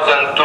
causan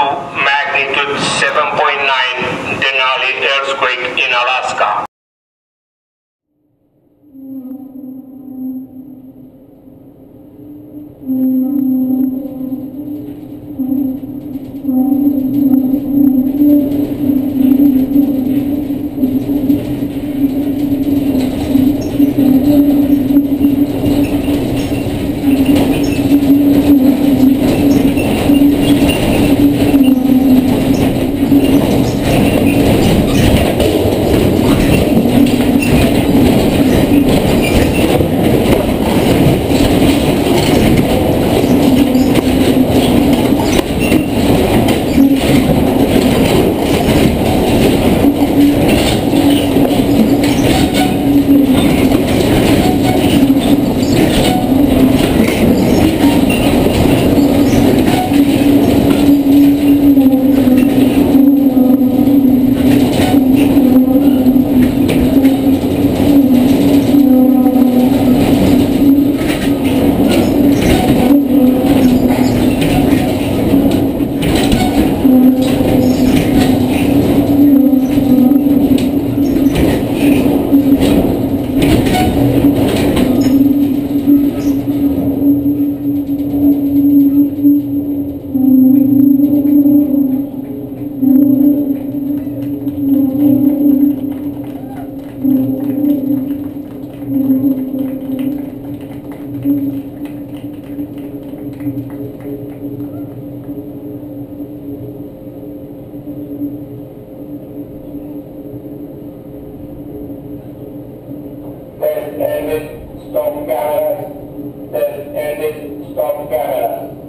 ended, stop God. That ended, stop God.